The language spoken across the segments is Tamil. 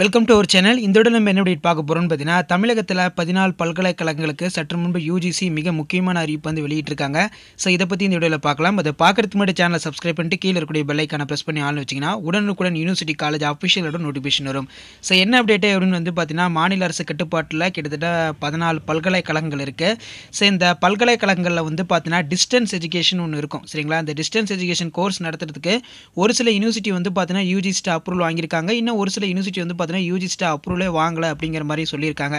வெல்கம் டு அவர் சேனல் இந்த இடம் நம்ம என்ன update பார்க்க போகிறோம்னு பார்த்தீங்கன்னா தமிழகத்தில் பதினாலு பல்கலைக்கழகங்களுக்கு சற்று முன்பு யூஜிசி மிக முக்கியமான அறிவிப்பு வந்து வெளியிட்டிருக்காங்க. ஸோ இதை பற்றி இந்த வீடியோவில் பார்க்கலாம். அதை பார்க்குறதுக்கு முன்னாடி சேனலை சப்ஸ்கிரைப் பண்ணிட்டு கீழே இருக்கக்கூடிய பெல்லைக்கான ப்ரெஸ் பண்ணி ஆள் வச்சிங்கன்னா உடனுக்குடன் யூனிவர்சிட்டி காலேஜ் அஃபிஷியலோட நோட்டிஃபிகேஷன் வரும். ஸோ என்ன அப்டேட்டு அப்படின்னு வந்து பார்த்தீங்கன்னா மாநில அரசு கட்டுப்பாட்டில் கிட்டத்தட்ட பதினாலு பல்கலைக்கழகங்கள் இருக்குது ஸோ இந்த பல்கலைக்கழகங்களில் வந்து பார்த்தீங்கன்னா டிஸ்டன்ஸ் எஜுகேஷன் ஒன்று இருக்கும். சரிங்களா? இந்த டிஸ்டன்ஸ் எஜுகேஷன் கோர்ஸ் நடத்துறதுக்கு ஒரு சில யூனிவர்சிட்டி வந்து பார்த்தீங்கன்னா யூஜிஸ்ட் அப்ரூவல் வாங்கியிருக்காங்க. இன்னும் ஒரு சில யூனிவர்சிட்டி வந்து பார்த்தீங்கன்னா யூஜிஸ்டா அப்ரூவலே வாங்கலை அப்படிங்கிற மாதிரி சொல்லியிருக்காங்க.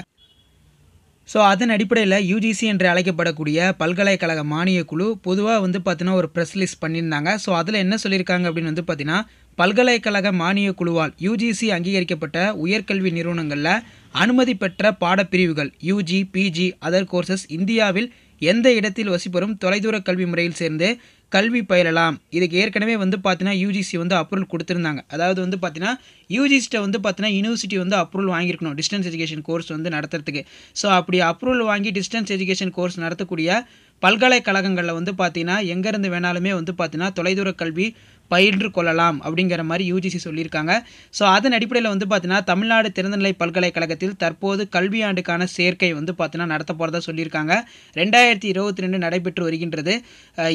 ஸோ அதன் அடிப்படையில் யூஜிசி என்று அழைக்கப்படக்கூடிய பல்கலைக்கழக மானியக் குழு பொதுவாக வந்து பார்த்தீங்கன்னா ஒரு ப்ரெஸ் லிஸ்ட் பண்ணியிருந்தாங்க. ஸோ அதில் என்ன சொல்லியிருக்காங்க அப்படின்னு வந்து பார்த்தீங்கன்னா பல்கலைக்கழக மானியக் குழுவால் யூஜிசி அங்கீகரிக்கப்பட்ட உயர்கல்வி நிறுவனங்களில் அனுமதி பெற்ற பாடப்பிரிவுகள் யூஜி பிஜி அதர் கோர்சஸ் இந்தியாவில் எந்த இடத்தில் வசிப்பரும் தொலைதூர கல்வி முறையில் சேர்ந்து கல்வி பயிலலாம். இதுக்கு ஏற்கனவே வந்து பார்த்தீங்கன்னா யூஜிசி வந்து அப்ரூவல் கொடுத்துருந்தாங்க. அதாவது வந்து பார்த்தீங்கன்னா யூஜிசிட்ட வந்து பார்த்தீங்கன்னா யூனிவர்சிட்டி வந்து அப்ரூவல் வாங்கியிருக்கணும். டிஸ்டன்ஸ் எஜுகேஷன் கோர்ஸ் வந்து நடத்துறதுக்கு. ஸோ அப்படி அப்ரூவல் வாங்கி டிஸ்டன்ஸ் எஜுகேஷன் கோர்ஸ் நடத்தக்கூடிய பல்கலைக்கழகங்களில் வந்து பார்த்தீங்கன்னா எங்கேருந்து வேணாலுமே வந்து பார்த்தீங்கன்னா தொலைதூர கல்வி பயின்று கொள்ளலாம் அப்படிங்கிற மாதிரி யூஜிசி சொல்லியிருக்காங்க. ஸோ அதன் அடிப்படையில் வந்து பார்த்தீங்கன்னா தமிழ்நாடு திறந்தநிலை பல்கலைக்கழகத்தில் தற்போது கல்வியாண்டுக்கான சேர்க்கை வந்து பார்த்தீங்கன்னா நடத்த போகிறதா சொல்லியிருக்காங்க. ரெண்டாயிரத்தி இருபத்தி ரெண்டு நடைபெற்று வருகின்றது.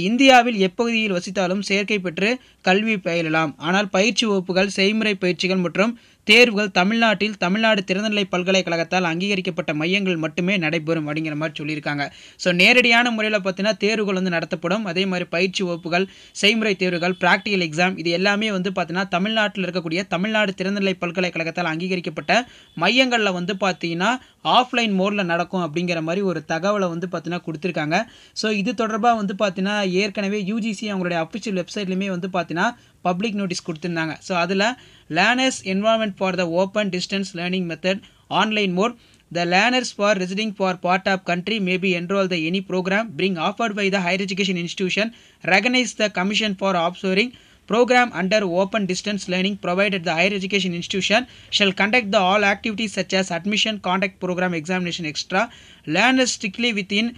இந்தியாவில் எப்பகுதியில் வசித்தாலும் சேர்க்கை பெற்று கல்வி பயிலலாம். ஆனால் பயிற்சி வகுப்புகள் செய்முறை பயிற்சிகள் மற்றும் தேர்வுகள் தமிழ்நாட்டில் தமிழ்நாடு திறந்தநிலை பல்கலைக்கழகத்தால் அங்கீகரிக்கப்பட்ட மையங்கள் மட்டுமே நடைபெறும் அப்படிங்கிற மாதிரி சொல்லியிருக்காங்க. ஸோ நேரடியான முறையில் பார்த்தீங்கன்னா தேர்வுகள் வந்து நடத்தப்படும். அதே மாதிரி பயிற்சி வகுப்புகள் செய்முறை தேர்வுகள் ப்ராக்டிக்கல் எக்ஸாம் இது எல்லாமே வந்து பார்த்தீங்கன்னா தமிழ்நாட்டில் இருக்கக்கூடிய தமிழ்நாடு திறந்தநிலை பல்கலைக்கழகத்தால் அங்கீகரிக்கப்பட்ட மையங்களில் வந்து பார்த்தீங்கன்னா ஆஃப்லைன் மோடில் நடக்கும் அப்படிங்கிற மாதிரி ஒரு தகவலை வந்து பார்த்தீங்கன்னா கொடுத்துருக்காங்க. ஸோ இது தொடர்பாக வந்து பார்த்தீங்கன்னா ஏற்கனவே யூஜிசி அவங்களுடைய அஃபிஷியல் வெப்சைட்லையுமே வந்து பார்த்தீங்கன்னா பப்ளிக் நோட்டீஸ் கொடுத்துருந்தாங்க ஸோ அதில் learners environment for the open distance learning method online mode The learners for residing for part of country may be enrolled in any program being offered by the higher education institution recognize the commission for offshoring program under open distance learning provided the higher education institution shall conduct the all activities such as admission conduct program examination extra learners strictly within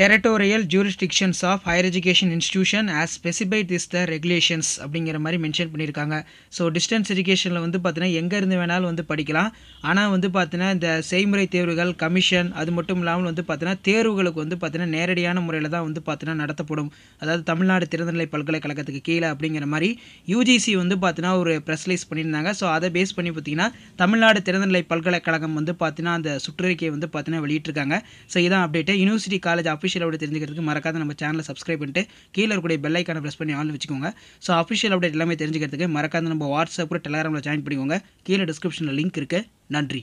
territorial jurisdictions of higher education institution as specified is the regulations அப்படிங்கிற மாதிரி மென்ஷன் பண்ணியிருக்காங்க. ஸோ டிஸ்டன்ஸ் எஜுகேஷனில் வந்து பார்த்தீங்கன்னா எங்கேருந்து வேணாலும் வந்து படிக்கலாம். ஆனால் வந்து பார்த்தீங்கன்னா இந்த செய்முறை தேர்வுகள் கமிஷன் அது மட்டும் இல்லாமல் வந்து பார்த்தீங்கன்னா தேர்வுகளுக்கு வந்து பார்த்தீங்கன்னா நேரடியான முறையில் தான் வந்து பார்த்தீங்கன்னா நடத்தப்படும். அதாவது தமிழ்நாடு திறந்தநிலை பல்கலைக்கழகத்துக்கு கீழே அப்படிங்கிற மாதிரி யூஜிசி வந்து பார்த்தீங்கன்னா ஒரு ப்ரெஸ்லைஸ் பண்ணியிருந்தாங்க. ஸோ அதை பேஸ் பண்ணி பார்த்தீங்கன்னா தமிழ்நாடு திறந்தநிலை பல்கலைக்கழகம் வந்து பார்த்தீங்கன்னா அந்த சுற்றறிக்கையை வந்து பார்த்தீங்கன்னா வெளியிட்டிருக்காங்க. ஸோ இதான் update university college of official update தெரிஞ்சுக்கிறதுக்கு மறக்காத நம்ம சேனலை சப்ஸ்கிரைப் பண்ணிட்டு கீழே இருக்கக்கூடிய பெல் ஐக்கான ப்ரெஸ் பண்ணி ஆன் வச்சுக்கோங்க. ஸோ அஃபிஷியல் அப்டேட் எல்லாமே தெரிஞ்சுக்கிறதுக்கு மறக்காத நம்ம வாட்ஸ்அப்பில் டெலகிராமில் ஜாயின் பண்ணிக்கோங்க. கீழே டிஸ்கிரிப்ஷனில் லிங்க் இருக்குது நன்றி.